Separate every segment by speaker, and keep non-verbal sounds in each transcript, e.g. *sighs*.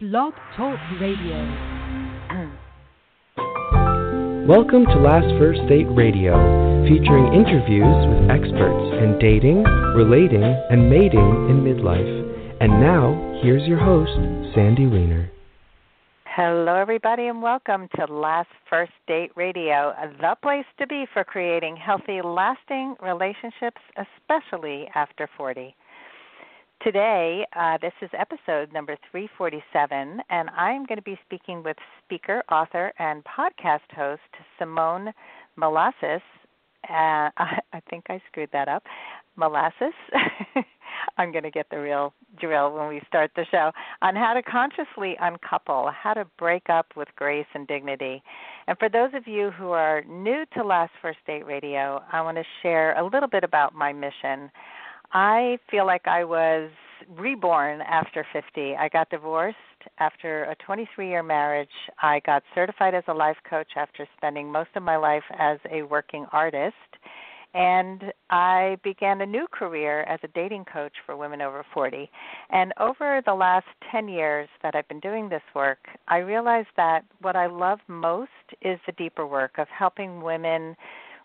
Speaker 1: Blog Talk Radio.
Speaker 2: Welcome to Last First Date Radio, featuring interviews with experts in dating, relating, and mating in midlife. And now, here's your host, Sandy Weiner.
Speaker 3: Hello, everybody, and welcome to Last First Date Radio, the place to be for creating healthy, lasting relationships, especially after 40. Today, uh, this is episode number 347, and I'm going to be speaking with speaker, author, and podcast host Simone Molasses. Uh, *laughs* I think I screwed that up. Molasses. *laughs* I'm going to get the real drill when we start the show on how to consciously uncouple, how to break up with grace and dignity. And for those of you who are new to Last First Date Radio, I want to share a little bit about my mission. I feel like I was reborn after 50. I got divorced after a 23 year marriage. I got certified as a life coach after spending most of my life as a working artist. And I began a new career as a dating coach for women over 40. And over the last 10 years that I've been doing this work, I realized that what I love most is the deeper work of helping women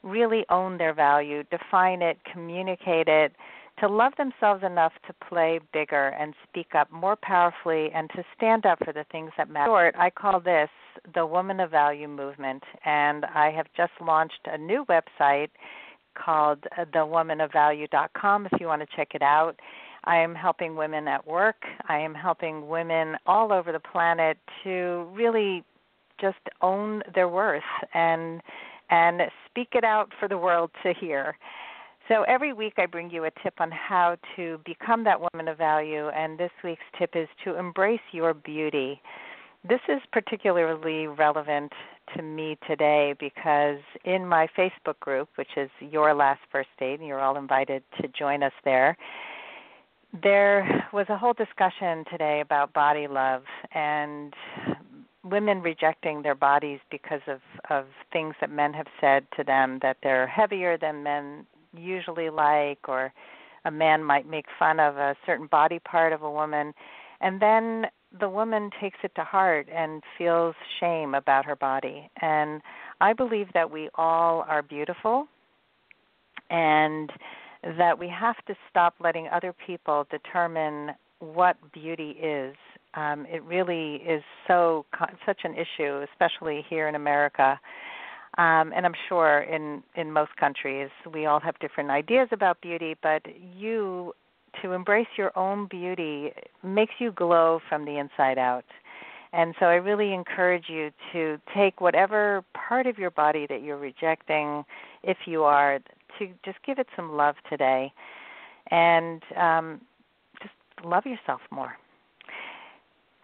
Speaker 3: really own their value, define it, communicate it, to love themselves enough to play bigger and speak up more powerfully and to stand up for the things that matter. Short, I call this the Woman of Value movement, and I have just launched a new website called thewomanofvalue.com if you want to check it out. I am helping women at work. I am helping women all over the planet to really just own their worth and and speak it out for the world to hear. So every week I bring you a tip on how to become that woman of value, and this week's tip is to embrace your beauty. This is particularly relevant to me today because in my Facebook group, which is Your Last First Date, and you're all invited to join us there, there was a whole discussion today about body love and women rejecting their bodies because of of things that men have said to them that they're heavier than men usually like or a man might make fun of a certain body part of a woman and then the woman takes it to heart and feels shame about her body. And i believe that we all are beautiful and that we have to stop letting other people determine what beauty is. Um, it really is so such an issue especially here in america um, and I'm sure in in most countries we all have different ideas about beauty, but you to embrace your own beauty makes you glow from the inside out. And so I really encourage you to take whatever part of your body that you're rejecting, if you are, to just give it some love today, and um, just love yourself more.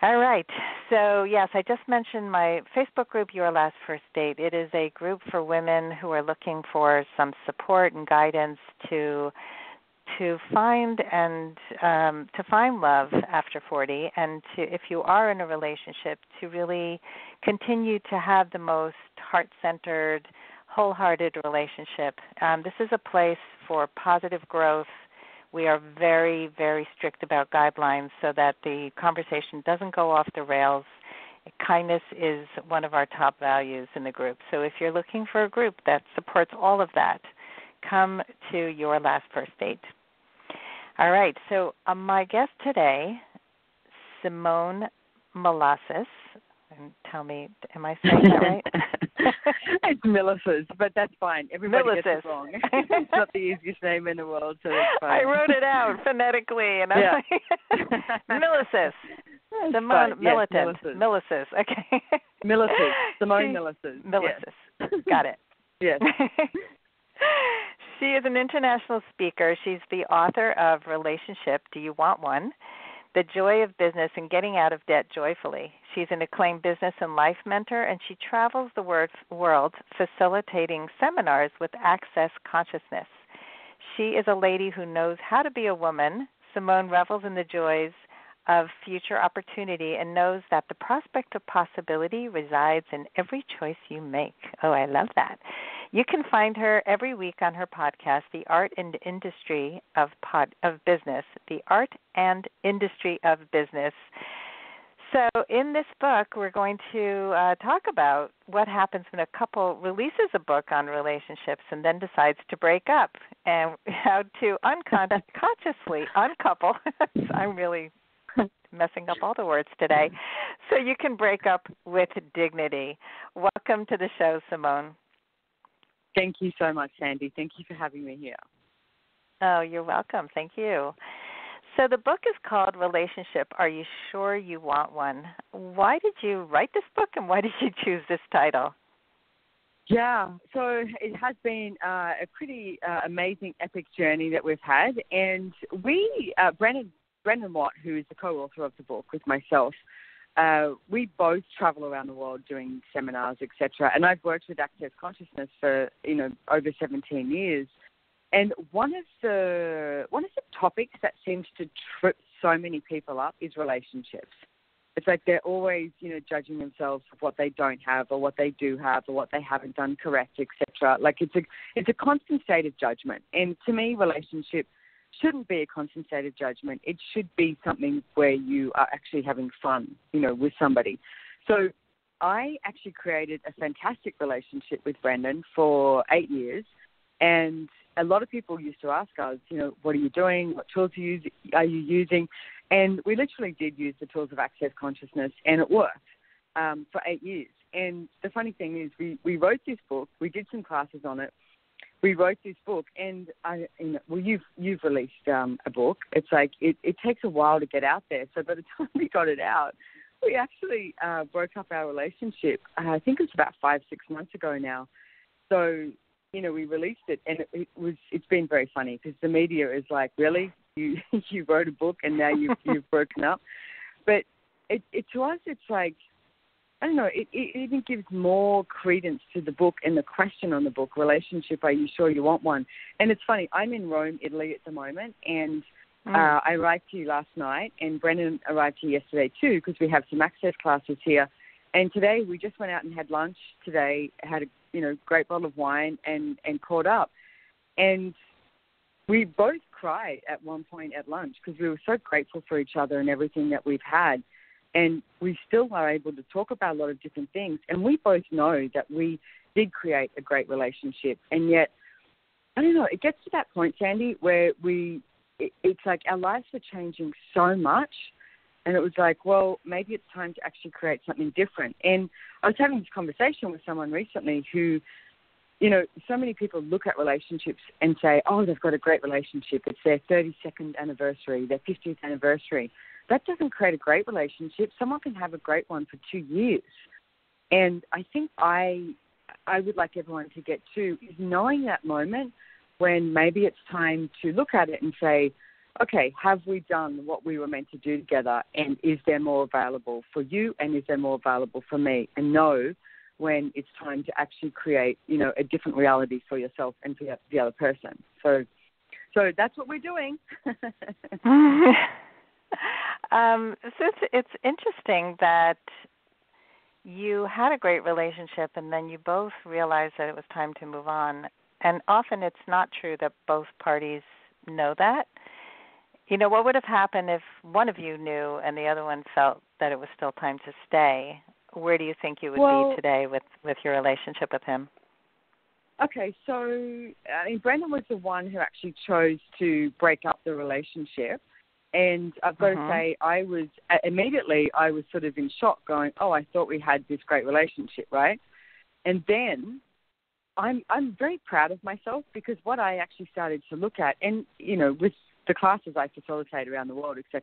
Speaker 3: All right. So, yes, I just mentioned my Facebook group, Your Last First Date. It is a group for women who are looking for some support and guidance to to find and um, to find love after 40, and to if you are in a relationship, to really continue to have the most heart-centered, wholehearted relationship. Um, this is a place for positive growth we are very, very strict about guidelines so that the conversation doesn't go off the rails. Kindness is one of our top values in the group. So if you're looking for a group that supports all of that, come to your last first date. All right, so uh, my guest today, Simone Molasses, and tell me, am I saying that *laughs* right? *laughs*
Speaker 4: it's Milasas, but that's fine. Everybody gets it wrong. *laughs* it's not the easiest name in the world, so that's fine.
Speaker 3: I wrote it out *laughs* phonetically, and. I'm like, Milasas. Simone
Speaker 4: Militant.
Speaker 3: Yes, Milasas. Okay.
Speaker 4: Milasas. Simone Milasas.
Speaker 3: Milasas.
Speaker 4: Yes.
Speaker 3: Got it.
Speaker 4: Yes.
Speaker 3: she is an international speaker. She's the author of Relationship Do You Want One? The Joy of Business and Getting Out of Debt Joyfully. She's an acclaimed business and life mentor, and she travels the world facilitating seminars with Access Consciousness. She is a lady who knows how to be a woman. Simone revels in the joys of future opportunity and knows that the prospect of possibility resides in every choice you make. Oh, I love that. You can find her every week on her podcast, The Art and Industry of Pod, of Business, The Art and Industry of Business. So, in this book, we're going to uh, talk about what happens when a couple releases a book on relationships and then decides to break up, and *laughs* how to unconsciously *laughs* uncouple. *laughs* I'm really messing up all the words today. So you can break up with dignity. Welcome to the show, Simone.
Speaker 4: Thank you so much, Sandy. Thank you for having me here.
Speaker 3: Oh, you're welcome. Thank you. So the book is called Relationship Are You Sure You Want One? Why did you write this book and why did you choose this title?
Speaker 4: Yeah, so it has been uh, a pretty uh, amazing, epic journey that we've had. And we, uh, Brendan, Brendan Watt, who is the co author of the book with myself, uh, we both travel around the world doing seminars, etc. And I've worked with Access Consciousness for you know over 17 years. And one of the one of the topics that seems to trip so many people up is relationships. It's like they're always, you know, judging themselves for what they don't have or what they do have or what they haven't done correct, etc. Like it's a it's a constant state of judgment. And to me, relationship shouldn't be a of judgment. It should be something where you are actually having fun, you know, with somebody. So I actually created a fantastic relationship with Brendan for eight years, and a lot of people used to ask us, you know, what are you doing? What tools are you, are you using? And we literally did use the tools of access consciousness, and it worked um, for eight years. And the funny thing is, we, we wrote this book, we did some classes on it, we wrote this book, and I, you know, well, you've you've released um, a book. It's like it, it takes a while to get out there. So by the *laughs* time we got it out, we actually uh, broke up our relationship. Uh, I think it was about five six months ago now. So you know, we released it, and it, it was it's been very funny because the media is like, really, you *laughs* you wrote a book and now you've you've *laughs* broken up, but it, it to us it's like I don't know, it, it even gives more credence to the book and the question on the book, relationship, are you sure you want one? And it's funny, I'm in Rome, Italy at the moment, and mm. uh, I arrived here last night, and Brendan arrived here yesterday too, because we have some access classes here. And today we just went out and had lunch today, had a you know great bottle of wine, and and caught up, and we both cried at one point at lunch because we were so grateful for each other and everything that we've had and we still are able to talk about a lot of different things. And we both know that we did create a great relationship, and yet I don't know. It gets to that point, Sandy, where we it, it's like our lives are changing so much. And it was like, well, maybe it's time to actually create something different. And I was having this conversation with someone recently who, you know, so many people look at relationships and say, oh, they've got a great relationship. It's their 32nd anniversary, their 50th anniversary that doesn't create a great relationship. Someone can have a great one for two years. And I think I I would like everyone to get to is knowing that moment when maybe it's time to look at it and say, okay, have we done what we were meant to do together? And is there more available for you? And is there more available for me? And know when it's time to actually create, you know, a different reality for yourself and for the other person. So, so that's what we're doing. *laughs* *laughs* *laughs*
Speaker 3: um, so it's, it's interesting that you had a great relationship and then you both realized that it was time to move on. And often it's not true that both parties know that. You know, what would have happened if one of you knew and the other one felt that it was still time to stay? Where do you think you would
Speaker 4: well,
Speaker 3: be today with with your relationship with him?
Speaker 4: Okay, so I mean, Brendan was the one who actually chose to break up the relationship. And I've got uh-huh. to say, I was immediately I was sort of in shock, going, "Oh, I thought we had this great relationship, right?" And then I'm I'm very proud of myself because what I actually started to look at, and you know, with the classes I facilitate around the world, etc.,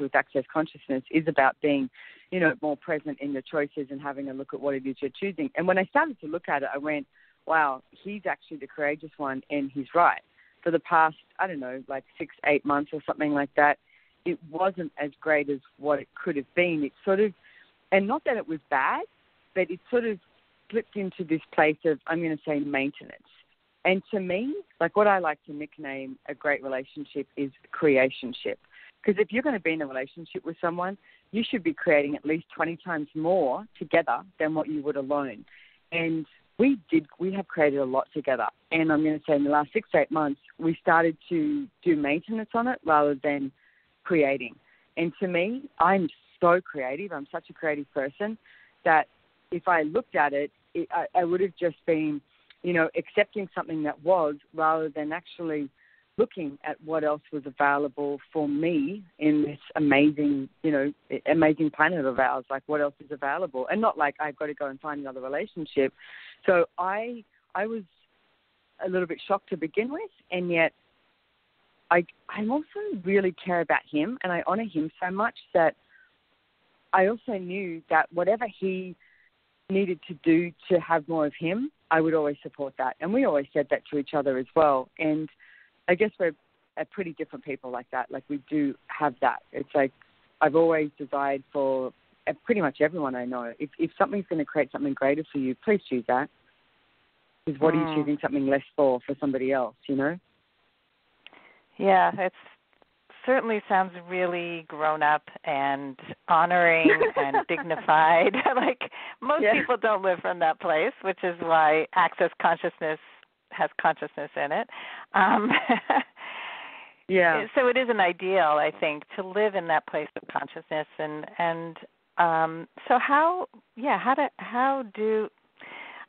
Speaker 4: with Access Consciousness, is about being, you know, more present in your choices and having a look at what it is you're choosing. And when I started to look at it, I went, "Wow, he's actually the courageous one, and he's right." For the past, I don't know, like six, eight months or something like that, it wasn't as great as what it could have been. It sort of, and not that it was bad, but it sort of slipped into this place of, I'm going to say, maintenance. And to me, like what I like to nickname a great relationship is creationship. Because if you're going to be in a relationship with someone, you should be creating at least 20 times more together than what you would alone. And we did we have created a lot together and i'm going to say in the last six to eight months we started to do maintenance on it rather than creating and to me i'm so creative. I'm such a creative person that if I looked at it, it I, I would have just been, you know, accepting something that was rather than actually looking at what else was available for me in this amazing, you know, amazing planet of ours. Like what else is available, and not like I've got to go and find another relationship. So I I was a little bit shocked to begin with, and yet I I also really care about him, and I honor him so much that I also knew that whatever he needed to do to have more of him, I would always support that, and we always said that to each other as well. And I guess we're a pretty different people like that. Like we do have that. It's like I've always desired for pretty much everyone I know. If if something's going to create something greater for you, please choose that. Because what mm. are you mm. choosing something less for for somebody else? You know.
Speaker 3: Yeah, it certainly sounds really grown up and honoring *laughs* and dignified. *laughs* like most yeah. people don't live from that place, which is why access consciousness has consciousness in it. Um, *laughs*
Speaker 4: yeah.
Speaker 3: So it is an ideal, I think, to live in that place of consciousness and and um so how yeah, how do how do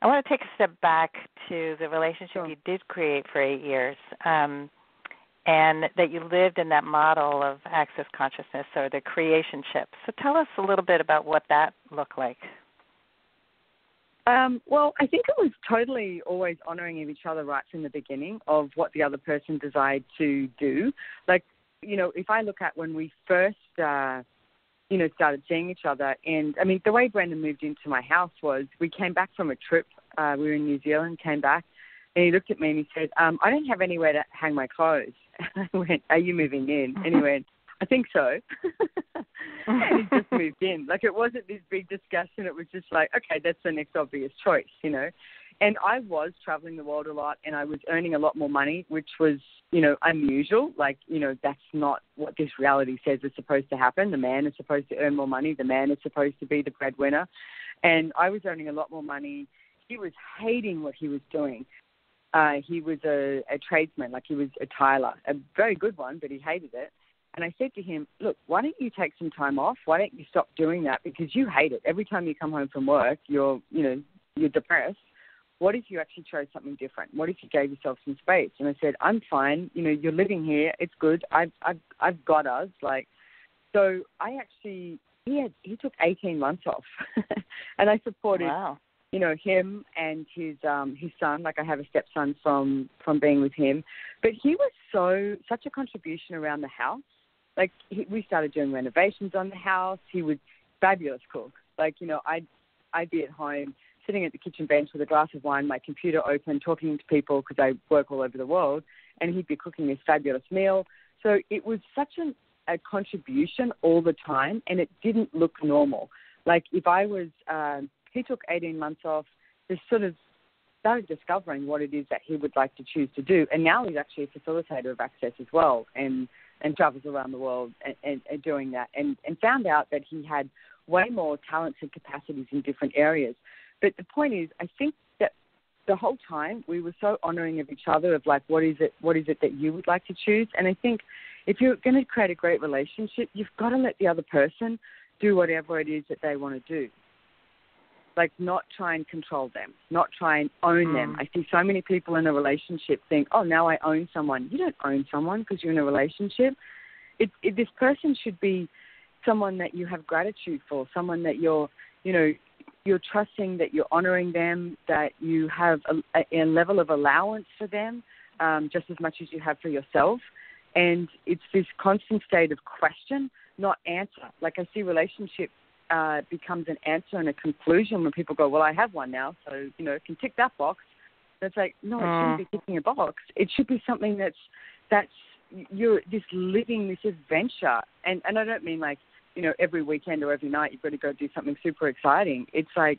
Speaker 3: I want to take a step back to the relationship sure. you did create for 8 years. Um and that you lived in that model of access consciousness or the creationship. So tell us a little bit about what that looked like.
Speaker 4: Um, well, I think it was totally always honouring of each other right from the beginning of what the other person desired to do. Like, you know, if I look at when we first, uh, you know, started seeing each other, and I mean, the way Brendan moved into my house was we came back from a trip. Uh, we were in New Zealand, came back, and he looked at me and he said, um, "I don't have anywhere to hang my clothes." *laughs* I went, "Are you moving in?" And he went, "I think so." *laughs* and he just moved in. Like it wasn't this big discussion. It was just like, okay, that's the next obvious choice, you know. And I was traveling the world a lot, and I was earning a lot more money, which was, you know, unusual. Like, you know, that's not what this reality says is supposed to happen. The man is supposed to earn more money. The man is supposed to be the breadwinner. And I was earning a lot more money. He was hating what he was doing. Uh, he was a, a tradesman, like he was a tiler, a very good one, but he hated it. And I said to him, Look, why don't you take some time off? Why don't you stop doing that? Because you hate it. Every time you come home from work, you're, you know, you're depressed. What if you actually chose something different? What if you gave yourself some space? And I said, I'm fine. You know, you're living here. It's good. I've, I've, I've got us. Like, so I actually, he had, he took 18 months off, *laughs* and I supported.
Speaker 3: Wow
Speaker 4: you know him and his um his son like i have a stepson from from being with him but he was so such a contribution around the house like he, we started doing renovations on the house. He was fabulous cook. Like you know i'd i'd be at home sitting at the kitchen bench with a glass of wine my computer open talking to people because i work all over the world and he'd be cooking this fabulous meal. So it was such an, a contribution all the time and it didn't look normal. Like if i was um he took 18 months off to sort of started discovering what it is that he would like to choose to do. And now he's actually a facilitator of access as well. And, and travels around the world and, and, and doing that and, and found out that he had way more talents and capacities in different areas. But the point is, I think that the whole time we were so honoring of each other of like, what is it, what is it that you would like to choose? And I think if you're going to create a great relationship, you've got to let the other person do whatever it is that they want to do like not try and control them, not try and own mm. them. I see so many people in a relationship think, oh, now I own someone. You don't own someone because you're in a relationship. It, it, this person should be someone that you have gratitude for, someone that you're, you know, you're trusting, that you're honoring them, that you have a, a, a level of allowance for them, um, just as much as you have for yourself. And it's this constant state of question, not answer. Like I see relationships uh, becomes an answer and a conclusion when people go, well, I have one now, so you know, can tick that box. And it's like, no, it shouldn't be mm. ticking a box. It should be something that's that's you're this living this adventure, and and I don't mean like you know every weekend or every night you've got to go do something super exciting. It's like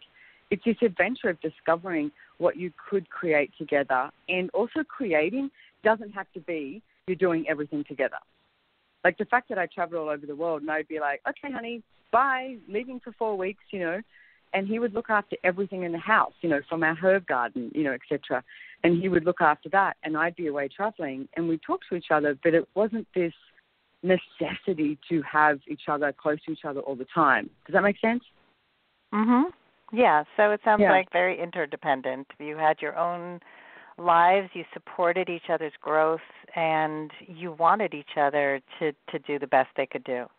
Speaker 4: it's this adventure of discovering what you could create together, and also creating doesn't have to be you're doing everything together. Like the fact that I travel all over the world and I'd be like, okay, honey, bye, leaving for four weeks, you know, and he would look after everything in the house, you know, from our herb garden, you know, etc. And he would look after that, and I'd be away traveling, and we'd talk to each other, but it wasn't this necessity to have each other close to each other all the time. Does that make sense?
Speaker 3: Mhm. Yeah, so it sounds
Speaker 4: Yeah.
Speaker 3: like very interdependent. You had your own lives, you supported each other's growth and you wanted each other to to do the best they could do.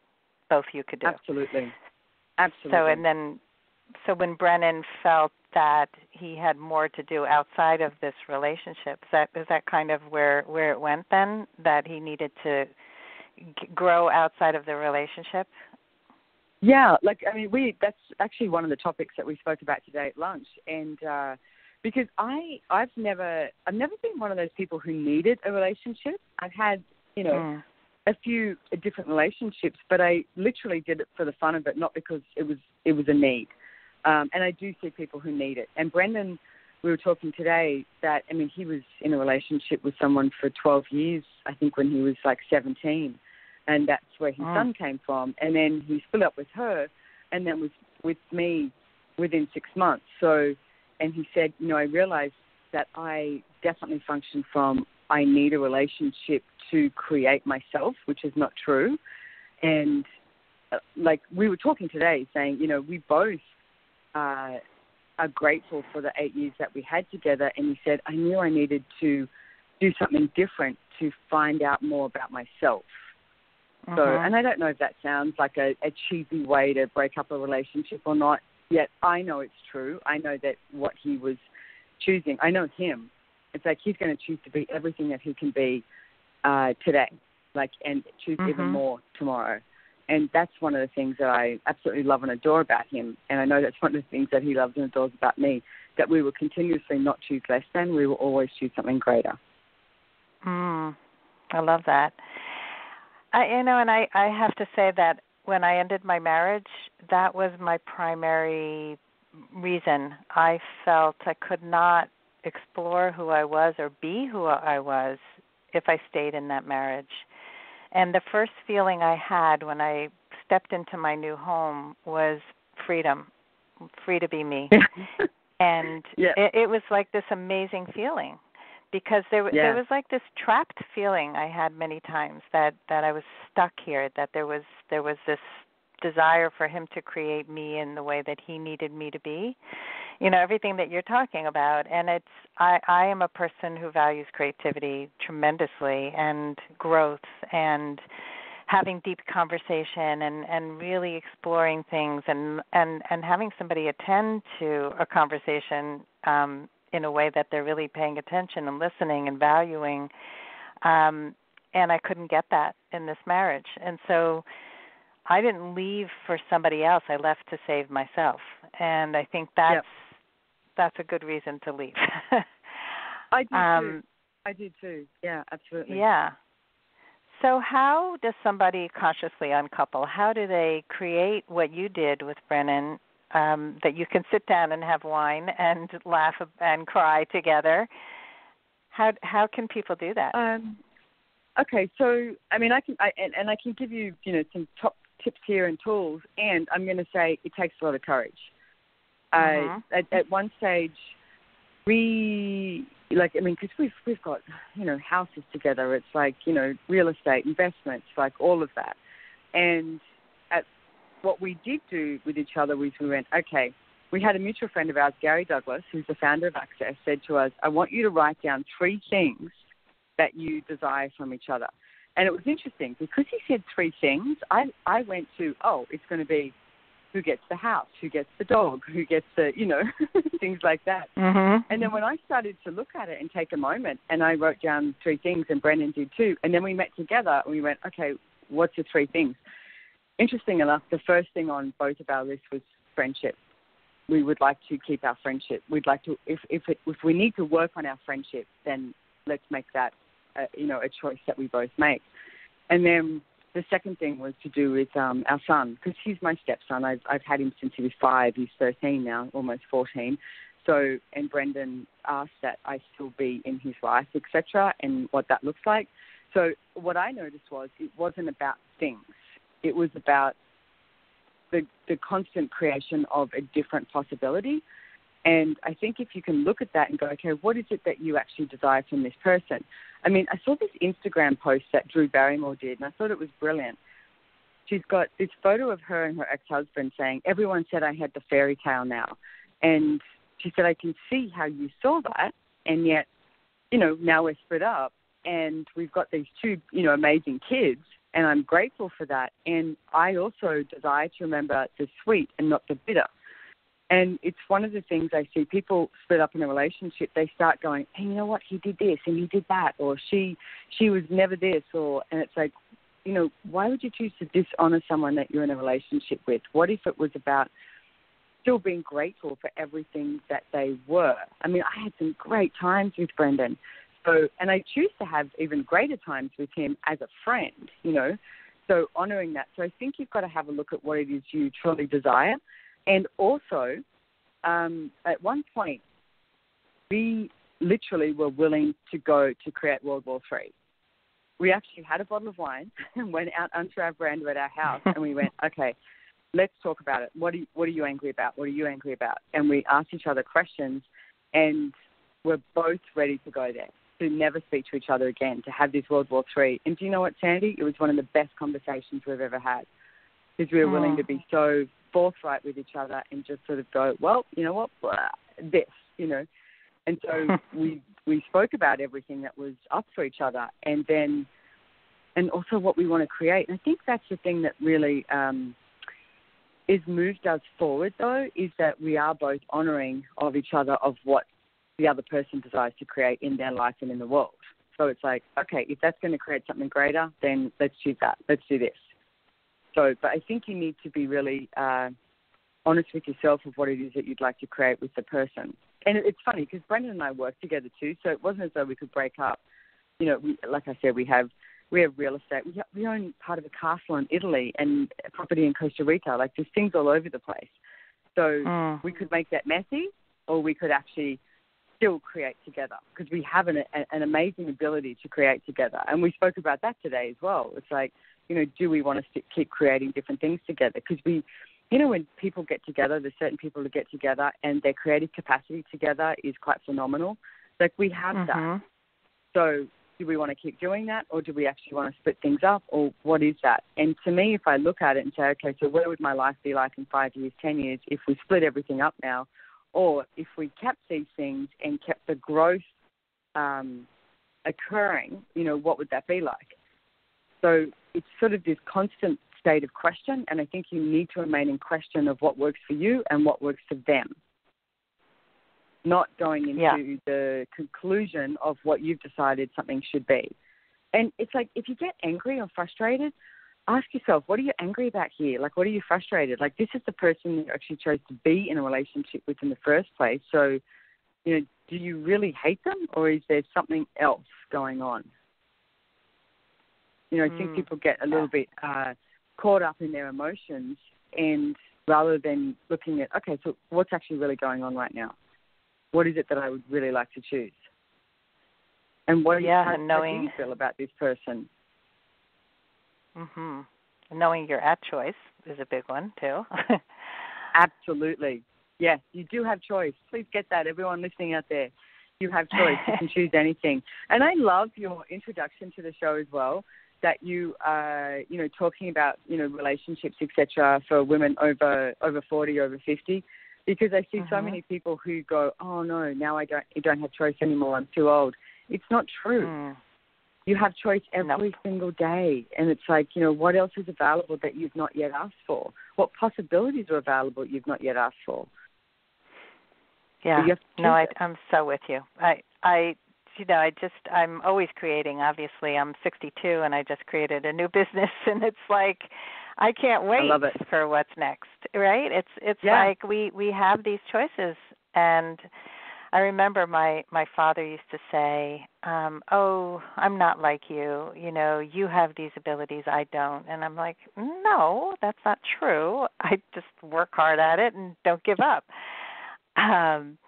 Speaker 3: Both you could do.
Speaker 4: Absolutely. Absolutely.
Speaker 3: So and then so when Brendan felt that he had more to do outside of this relationship, is that is that kind of where where it went then that he needed to g- grow outside of the relationship?
Speaker 4: Yeah, like I mean, we that's actually one of the topics that we spoke about today at lunch, and uh, because I I've never I've never been one of those people who needed a relationship. I've had you know
Speaker 3: Mm.
Speaker 4: A few different relationships, but I literally did it for the fun of it, not because it was it was a need. Um, and I do see people who need it. And Brendan, we were talking today that I mean he was in a relationship with someone for 12 years. I think when he was like 17, and that's where his
Speaker 3: Mm.
Speaker 4: son came from. And then he split up with her, and then was with me within six months. So, and he said, you know, I realized that I definitely function from I need a relationship to create myself, which is not true. And uh, like we were talking today, saying, you know, we both uh, are grateful for the eight years that we had together. And he said, I knew I needed to do something different to find out more about myself. So,
Speaker 3: Mhm.
Speaker 4: and I don't know if that sounds like a, a cheesy way to break up a relationship or not. Yet I know it's true. I know that what he was choosing, I know him. It's like he's going to choose to be everything that he can be uh, today, like, and choose even
Speaker 3: Mhm.
Speaker 4: more tomorrow. And that's one of the things that I absolutely love and adore about him. And I know that's one of the things that he loves and adores about me. That we will continuously not choose less than. We will always choose something greater.
Speaker 3: Mm, I love that. I you know, and I I have to say that when I ended my marriage, that was my primary reason. I felt I could not explore who I was or be who I was if I stayed in that marriage. And the first feeling I had when I stepped into my new home was freedom, free to be me. *laughs* and
Speaker 4: Yeah.
Speaker 3: it, it was like this amazing feeling because there
Speaker 4: Yeah.
Speaker 3: there was like this trapped feeling I had many times that that I was stuck here that there was there was this desire for him to create me in the way that he needed me to be you know everything that you're talking about. And it's I I am a person who values creativity tremendously and growth and having deep conversation and and really exploring things and and and having somebody attend to a conversation um in a way that they're really paying attention and listening and valuing um and I couldn't get that in this marriage. And so I didn't leave for somebody else. I left to save myself. And I think that's. That's a good reason to leave *laughs*
Speaker 4: I too.
Speaker 3: um
Speaker 4: I did too. Yeah, absolutely.
Speaker 3: yeah. So how does somebody consciously uncouple? How do they create what you did with Brendan um, that you can sit down and have wine and laugh and cry together? How how can people do that?
Speaker 4: Um, okay, so I mean, I can, I, and, and I can give you, you know, some top tips here and tools, and I'm going to say it takes a lot of courage. Uh, at, at one stage, we like, I mean, because we've we've got, you know, houses together. It's like, you know, real estate investments, like all of that, and at what we did do with each other was we went, okay. We had a mutual friend of ours, Gary Douglas, who's the founder of Access, said to us, I want you to write down three things that you desire from each other. And it was interesting because he said three things. I I went to oh, it's going to be who gets the house, who gets the dog, who gets the you know *laughs* things like that.
Speaker 3: Mhm.
Speaker 4: And then when I started to look at it and take a moment, and I wrote down three things, and Brendan did too. And then we met together and we went, okay, what's the three things? Interesting enough, the first thing on both of our lists was friendship. We would like to keep our friendship. We'd like to, if if it, if we need to work on our friendship, then let's make that, uh, you know, a choice that we both make. And then the second thing was to do with um, our son because he's my stepson. I've I've had him since he was five. He's thirteen now, almost fourteen. So, and Brendan asked that I still be in his life, etc., and what that looks like. So, what I noticed was it wasn't about things. It was about the the constant creation of a different possibility. And I think if you can look at that and go, okay, what is it that you actually desire from this person? I mean, I saw this Instagram post that Drew Barrymore did, and I thought it was brilliant. She's got this photo of her and her ex husband saying, Everyone said I had the fairy tale now. And she said, I can see how you saw that, and yet, you know, now we're split up, and we've got these two, you know, amazing kids, and I'm grateful for that. And I also desire to remember the sweet and not the bitter. And it's one of the things I see people split up in a relationship. They start going, "Hey, you know what? He did this and he did that, or she she was never this," or and it's like, you know, why would you choose to dishonor someone that you're in a relationship with? What if it was about still being grateful for everything that they were? I mean, I had some great times with Brendan, so and I choose to have even greater times with him as a friend. You know, so honoring that. So I think you've got to have a look at what it is you truly desire and also, um, at one point, we literally were willing to go to create World War Three. We actually had a bottle of wine *laughs* and went out onto our veranda at our house, and we went, *laughs* okay, let's talk about it. What are you, what are you angry about? What are you angry about? And we asked each other questions, and we're both ready to go there to never speak to each other again, to have this World War Three. And do you know what, Sandy? It was one of the best conversations we've ever had because we were willing to be so forthright with each other and just sort of go, well, you know what, this, you know. And so *laughs* we we spoke about everything that was up for each other, and then and also what we want to create. And I think that's the thing that really um, is moved us forward, though, is that we are both honouring of each other of what the other person desires to create in their life and in the world. So it's like, okay, if that's going to create something greater, then let's do that. Let's do this. So, but I think you need to be really uh, honest with yourself of what it is that you'd like to create with the person. And it's funny because Brendan and I work together too, so it wasn't as though we could break up. You know, we, like I said, we have we have real estate. We, have, we own part of a castle in Italy and property in Costa Rica. Like there's things all over the place. So mm. we could make that messy, or we could actually still create together because we have an, an amazing ability to create together. And we spoke about that today as well. It's like you know, do we want to keep creating different things together? Because we, you know, when people get together, there's certain people who get together and their creative capacity together is quite phenomenal. Like we have mm-hmm. that. So do we want to keep doing that or do we actually want to split things up or what is that? And to me, if I look at it and say, okay, so where would my life be like in five years, 10 years if we split everything up now? Or if we kept these things and kept the growth um, occurring, you know, what would that be like? So it's sort of this constant state of question, and I think you need to remain in question of what works for you and what works for them. Not going into yeah. the conclusion of what you've decided something should be. And it's like if you get angry or frustrated, ask yourself, what are you angry about here? Like, what are you frustrated? Like, this is the person you actually chose to be in a relationship with in the first place. So, you know, do you really hate them or is there something else going on? You know, I think mm. people get a little bit uh, caught up in their emotions, and rather than looking at, okay, so what's actually really going on right now? What is it that I would really like to choose? And what
Speaker 3: yeah,
Speaker 4: how,
Speaker 3: knowing,
Speaker 4: how do you feel about this person?
Speaker 3: Mhm. Knowing you're at choice is a big one too. *laughs*
Speaker 4: Absolutely. Yes, you do have choice. Please get that, everyone listening out there. You have choice. You can *laughs* choose anything. And I love your introduction to the show as well that you are, you know, talking about, you know, relationships, etc., for women over over forty, over fifty, because I see so mm-hmm. many people who go, oh no, now I don't, I don't have choice anymore. I'm too old. It's not true. Mm. You have choice every nope. single day, and it's like, you know, what else is available that you've not yet asked for? What possibilities are available you've not yet asked for?
Speaker 3: Yeah. So no, I, I'm so with you. I I you know, I just I'm always creating. Obviously, I'm 62 and I just created a new *laughs* business and it's like I can't wait
Speaker 4: I
Speaker 3: for what's next, right? It's it's
Speaker 4: yeah.
Speaker 3: like we we have these choices and I remember my my father used to say, um, "Oh, I'm not like you. You know, you have these abilities, I don't." And I'm like, "No, that's not true. I just work hard at it and don't give up." Um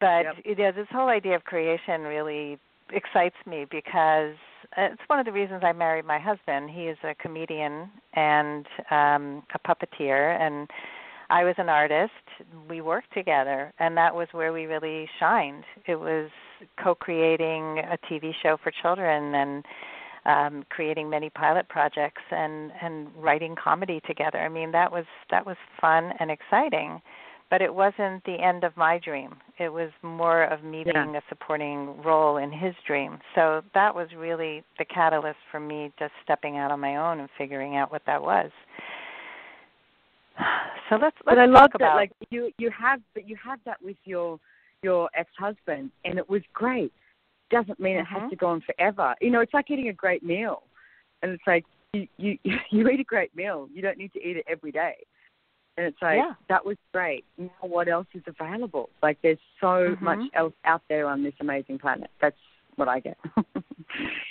Speaker 3: but
Speaker 4: yep.
Speaker 3: you know, this whole idea of creation really excites me because it's one of the reasons I married my husband. He is a comedian and um a puppeteer and I was an artist. We worked together, and that was where we really shined. It was co-creating a TV show for children and um, creating many pilot projects and and writing comedy together. I mean, that was that was fun and exciting, but it wasn't the end of my dream. It was more of me
Speaker 4: Yeah.
Speaker 3: being a supporting role in his dream. So that was really the catalyst for me just stepping out on my own and figuring out what that was. *sighs* So let's let's
Speaker 4: but I love that
Speaker 3: about
Speaker 4: like you you have but you have that with your your ex husband and it was great. Doesn't mean it
Speaker 3: Mhm.
Speaker 4: has to go on forever. You know, it's like eating a great meal. And it's like you you *laughs* you eat a great meal. You don't need to eat it every day. And it's like
Speaker 3: Yeah.
Speaker 4: that was great. Now what else is available? Like there's so
Speaker 3: Mhm.
Speaker 4: much else out there on this amazing planet. That's what I get. *laughs*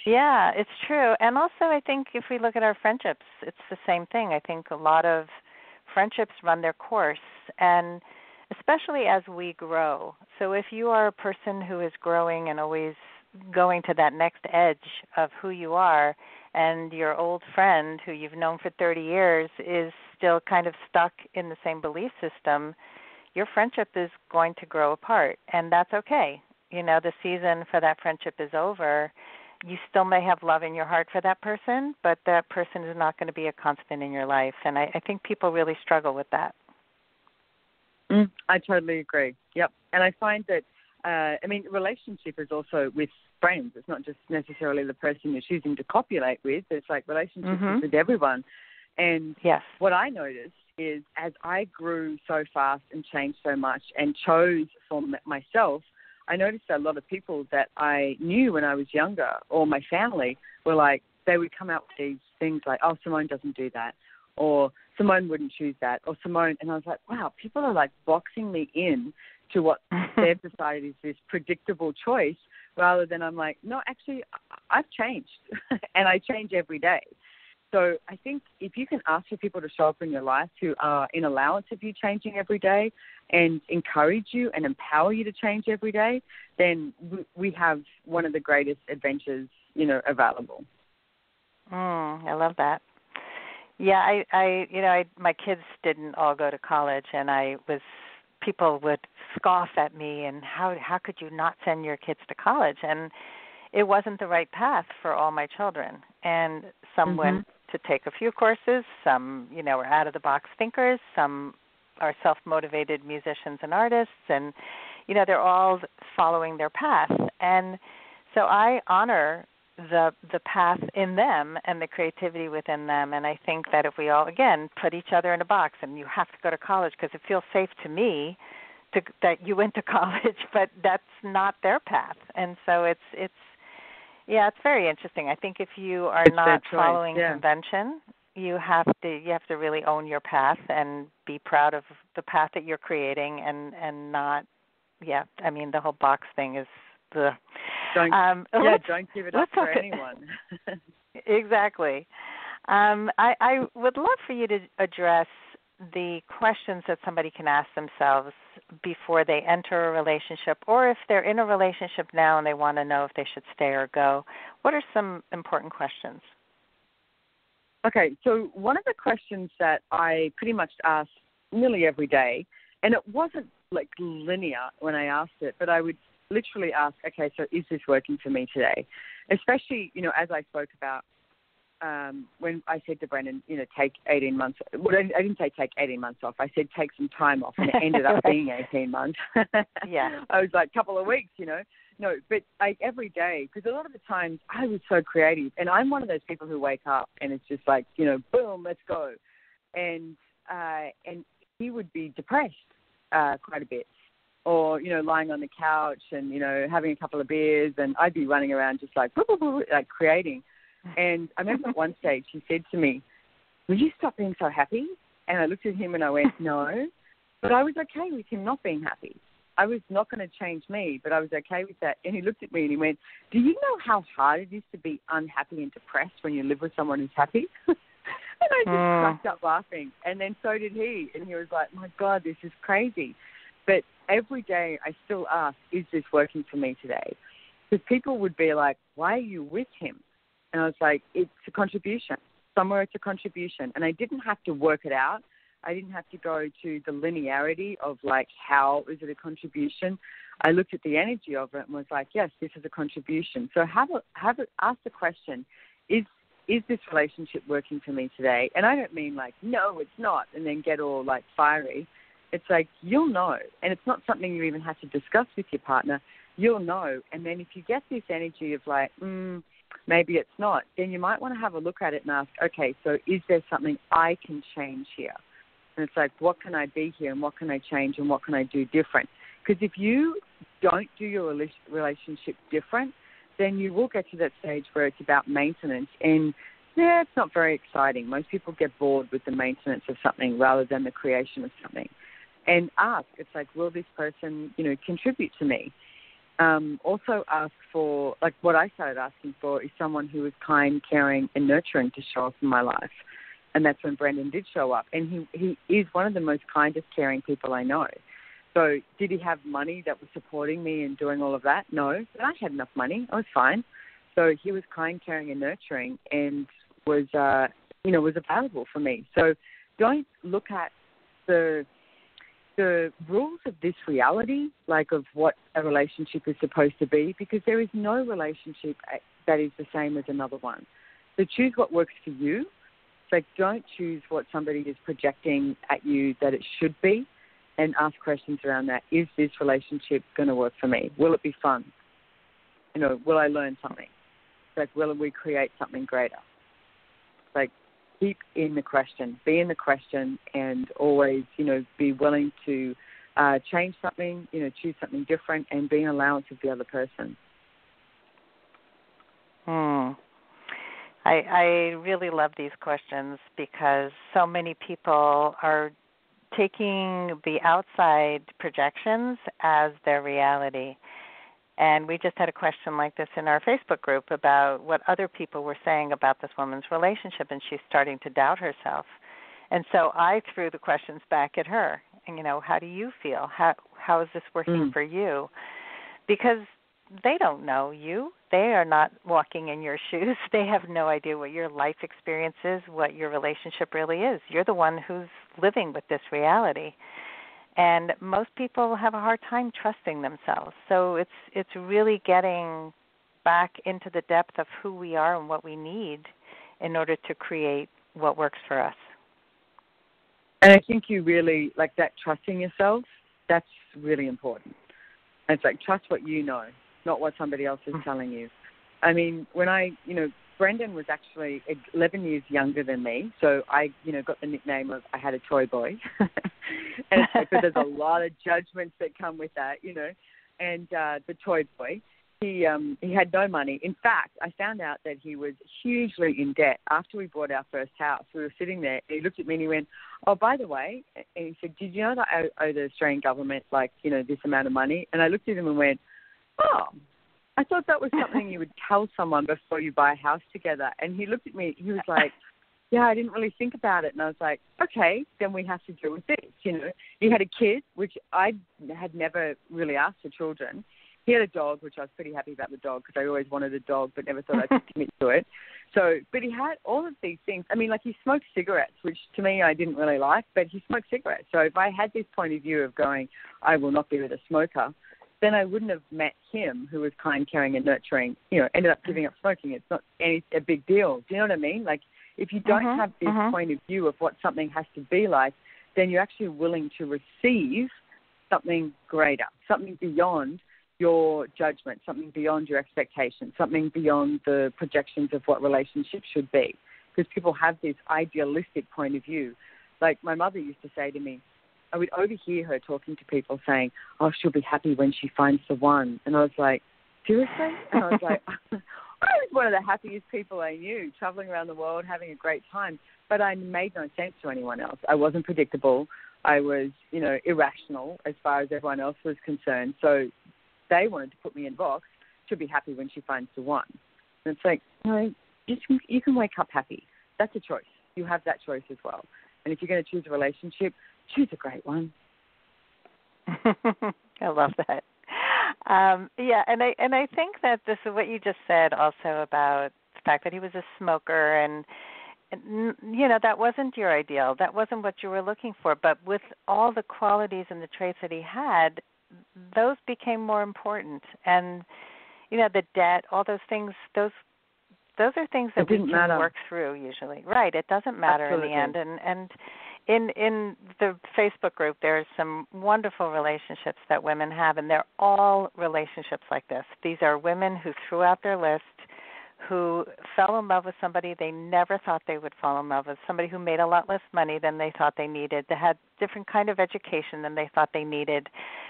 Speaker 3: Yeah, it's true. And also, I think if we look at our friendships, it's the same thing. I think a lot of friendships run their course, and especially as we grow. So, if you are a person who is growing and always going to that next edge of who you are, and your old friend who you've known for 30 years is still kind of stuck in the same belief system, your friendship is going to grow apart, and that's okay. You know, the season for that friendship is over you still may have love in your heart for that person, but that person is not going to be a constant in your life. And I, I think people really struggle with that.
Speaker 4: Mm, I totally agree. Yep. And I find that, uh, I mean, relationship is also with friends. It's not just necessarily the person you're choosing to copulate with. It's like relationships
Speaker 3: Mhm.
Speaker 4: with everyone. And
Speaker 3: Yes.
Speaker 4: what I noticed is as I grew so fast and changed so much and chose for myself, I noticed a lot of people that I knew when I was younger or my family were like, they would come out with these things like, oh, Simone doesn't do that. Or Simone wouldn't choose that. Or Simone. And I was like, wow, people are like boxing me in to what *laughs* they've decided is this predictable choice rather than I'm like, no, actually, I- I've changed *laughs* and I change every day. So I think if you can ask for people to show up in your life who are in allowance of you changing every day and encourage you and empower you to change every day, then we- have one of the greatest adventures, you know, available.
Speaker 3: Mm, I love that. Yeah, I, I, you know, I, my kids didn't all go to college, and I was, people would scoff at me, and how, how could you not send your kids to college? And it wasn't the right path for all my children. And some
Speaker 4: Mhm.
Speaker 3: went to take a few courses, some, you know, were out of the box thinkers, some are self motivated musicians and artists, and, you know, they're all following their path. And so I honor the the path in them and the creativity within them. And i think that if we all again put each other in a box and you have to go to college because it feels safe to me to that you went to *laughs* college but that's not their path. And so it's it's yeah it's very interesting i think if you are
Speaker 4: It's
Speaker 3: not following
Speaker 4: yeah.
Speaker 3: convention you have to you have to really own your path and be proud of the path that you're creating and and not yeah i mean the whole box thing is the
Speaker 4: Don't,
Speaker 3: um
Speaker 4: yeah, don't give it up for anyone. *laughs*
Speaker 3: exactly. Um, I, I would love for you to address the questions that somebody can ask themselves before they enter a relationship, or if they're in a relationship now and they want to know if they should stay or go. What are some important questions?
Speaker 4: Okay, so one of the questions that I pretty much ask nearly every day, and it wasn't like linear when I asked it, but I would literally ask, okay, so is this working for me today? Especially, you know, as I spoke about um, when I said to Brendan, you know, take 18 months. Well, I didn't say take 18 months off. I said take some time off, and it ended up *laughs* being 18 months. *laughs*
Speaker 3: Yeah.
Speaker 4: I was like, a couple of weeks, you know. No, but I every day because a lot of the times I was so creative, and I'm one of those people who wake up and it's just like, you know, boom, let's go, and uh, and he would be depressed uh, quite a bit, or you know, lying on the couch and you know having a couple of beers, and I'd be running around just like, boo, boo, boo, like creating. And I remember at one stage he said to me, "Will you stop being so happy?" And I looked at him and I went, "No," but I was okay with him not being happy. I was not going to change me, but I was okay with that. And he looked at me and he went, "Do you know how hard it is to be unhappy and depressed when you live with someone who's happy?" *laughs* and I just
Speaker 3: Mm.
Speaker 4: cracked up laughing. And then so did he. And he was like, "My God, this is crazy." But every day I still ask, "Is this working for me today?" Because people would be like, "Why are you with him?" And I was like, "It's a contribution. Somewhere it's a contribution." And I didn't have to work it out. I didn't have to go to the linearity of like how is it a contribution. I looked at the energy of it and was like, yes, this is a contribution. So have a, have a, ask the question: Is is this relationship working for me today? And I don't mean like, no, it's not, and then get all like fiery. It's like you'll know, and it's not something you even have to discuss with your partner. You'll know, and then if you get this energy of like, mm, maybe it's not, then you might want to have a look at it and ask, okay, so is there something I can change here? And it's like, what can I be here, and what can I change, and what can I do different? Because if you don't do your relationship different, then you will get to that stage where it's about maintenance. And yeah, it's not very exciting. Most people get bored with the maintenance of something rather than the creation of something. And ask, it's like, will this person, you know, contribute to me? Um, also ask for, like what I started asking for is someone who is kind, caring, and nurturing to show up in my life. And that's when Brendan did show up. And he, he is one of the most kindest, caring people I know. So did he have money that was supporting me and doing all of that? No, but I had enough money. I was fine. So he was kind, caring, and nurturing, and was uh, you know was available for me. So don't look at the the rules of this reality, like of what a relationship is supposed to be, because there is no relationship that is the same as another one. So choose what works for you. So don't choose what somebody is projecting at you that it should be and ask questions around that. Is this relationship going to work for me? Will it be fun? You know, will I learn something? Like, will we create something greater? Like, keep in the question, be in the question, and always, you know, be willing to uh, change something, you know, choose something different, and be an allowance of the other person.
Speaker 3: Hmm. I, I really love these questions because so many people are taking the outside projections as their reality. And we just had a question like this in our Facebook group about what other people were saying about this woman's relationship, and she's starting to doubt herself. And so I threw the questions back at her. And, you know, how do you feel? How how is this working mm. for you? Because they don't know you. They are not walking in your *laughs* shoes. They have no idea what your life experience is, what your relationship really is. You're the one who's living with this reality. And most people have a hard time trusting themselves. So it's it's really getting back into the depth of who we are and what we need in order to create what works for us.
Speaker 4: And I think you really like that trusting yourself, that's really important. And it's like trust what you know not what somebody else is mm. telling you. I mean, when I, you know, Brendan was actually 11 years younger than me, so I, you know, got the nickname of I had a toy boy, *laughs* and because there's a lot of judgments that come with that, you know, and uh, the toy boy. He um he had no money. In fact, I found out that he was hugely in debt after we bought our first house. We were sitting there, and he looked at me and he went, "Oh, by the way," and he said, "Did you know that I owe the Australian government like you know this amount of money?" And I looked at him and went, oh, I thought that was something you would tell someone before you buy a house together. And he looked at me, he was like, yeah, I didn't really think about it. And I was like, okay, then we have to deal with this. You know, he had a kid, which I had never really asked for children. He had a dog, which I was pretty happy about the dog because I always wanted a dog, but never thought I could *laughs* commit to it. So, but he had all of these things. I mean, like he smoked cigarettes, which to me I didn't really like, but he smoked cigarettes. So if I had this point of view of going, I will not be with a smoker, then I wouldn't have met him, who was kind, caring, and nurturing. You know, ended up giving up smoking. It's not any a big deal. Do you know what I mean? Like, if you don't
Speaker 3: uh-huh,
Speaker 4: have this
Speaker 3: uh-huh.
Speaker 4: point of view of what something has to be like, then you're actually willing to receive something greater, something beyond your judgment, something beyond your expectations, something beyond the projections of what relationships should be. Because people have this idealistic point of view. Like my mother used to say to me, I would overhear her talking to people saying, "Oh, she'll be happy when she finds the one," and I was like, "Seriously?" And I was like, *laughs* "I was one of the happiest people I knew, traveling around the world, having a great time." But I made no sense to anyone else. I wasn't predictable. I was, you know, irrational as far as everyone else was concerned. So they wanted to put me in a box. She'll be happy when she finds the one. And it's like, no, you can, you can wake up happy. That's a choice. You have that choice as well. And if you're going to choose a relationship, She's a great one. *laughs*
Speaker 3: I love that. Um, yeah, and I and I think that this is what you just said also about the fact that he was a smoker and and you know that wasn't your ideal that wasn't what you were looking for but with all the qualities and the traits that he had those became more important and you know the debt all those things those those are things that we can
Speaker 4: matter.
Speaker 3: work through usually right it doesn't matter
Speaker 4: Absolutely.
Speaker 3: in the end and and in in the facebook group there's some wonderful relationships that women have and they're all relationships like this these are women who threw out their list who fell in love with somebody they never thought they would fall in love with, somebody who made a lot less money than they thought they needed, that had different kind of education than they thought they needed,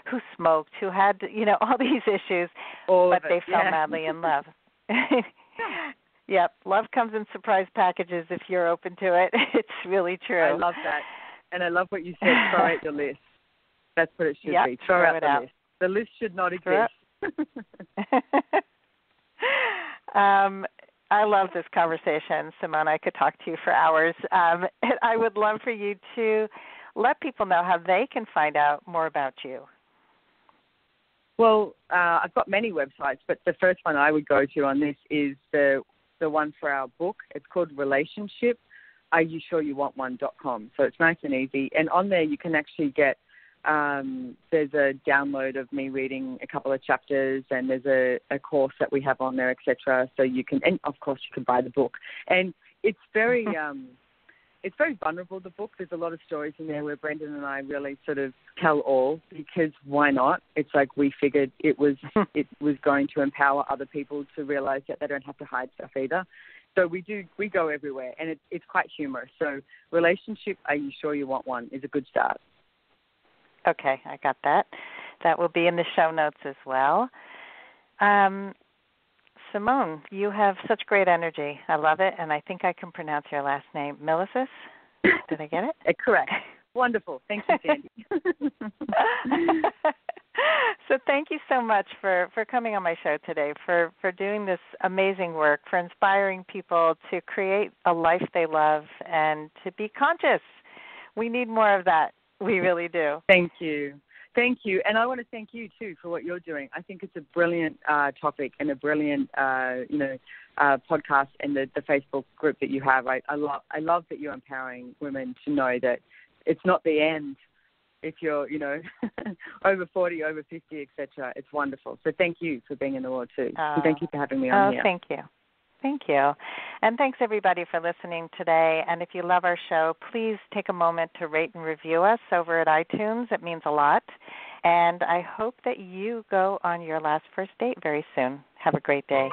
Speaker 3: who smoked, who had, you know, *laughs* all these issues,
Speaker 4: All
Speaker 3: but they fell
Speaker 4: yeah.
Speaker 3: madly in love. *laughs* *laughs* yep, love comes in surprise packages if you're open to it. *laughs* It's really true.
Speaker 4: I love that, and I love what you said. *laughs* Throw out your list. That's what it should
Speaker 3: Yep,
Speaker 4: be. Throw,
Speaker 3: throw
Speaker 4: out
Speaker 3: it
Speaker 4: the
Speaker 3: out.
Speaker 4: list. The list should not
Speaker 3: Throw
Speaker 4: exist. *laughs*
Speaker 3: um, I love this conversation, Simone. I could talk to you for hours. Um, and I would love for you to let people know how they can find out more about you.
Speaker 4: Well, uh, I've got many websites, but the first one I would go to on this is the the one for our book. It's called Relationship. Are you sure you want one.com? So it's nice and easy, and on there you can actually get um, there's a download of me reading a couple of chapters, and there's a, a course that we have on there, etc. So you can, and of course you can buy the book, and it's very *laughs* um, it's very vulnerable. The book there's a lot of stories in there where Brendan and I really sort of tell all because why not? It's like we figured it was *laughs* it was going to empower other people to realize that they don't have to hide stuff either. So we do we go everywhere, and it's it's quite humorous. So relationship, are you sure you want one? Is a good start.
Speaker 3: Okay, I got that. That will be in the show notes as well. Um, Simone, you have such great energy. I love it, and I think I can pronounce your last name. Milasas? Did I get it? *laughs*
Speaker 4: Uh, correct. Wonderful. Thank you, Sandy. *laughs*
Speaker 3: so thank you so much for for coming on my show today for for doing this amazing work for inspiring people to create a life they love and to be conscious we need more of that we really do
Speaker 4: Thank you. Thank you. And I want to thank you too for what you're doing. I think it's a brilliant uh, topic and a brilliant, uh, you know, uh, podcast and the, the Facebook group that you have. I, I love I love that you're empowering women to know that it's not the end if you're, you know, *laughs* over 40, over 50, etc. It's wonderful. So thank you for being in the world too. and thank you for having me on
Speaker 3: oh
Speaker 4: here.
Speaker 3: thank you Thank you. And thanks everybody for listening today. And if you love our show, please take a moment to rate and review us over at iTunes. It means a lot. And I hope that you go on your last first date very soon. Have a great day.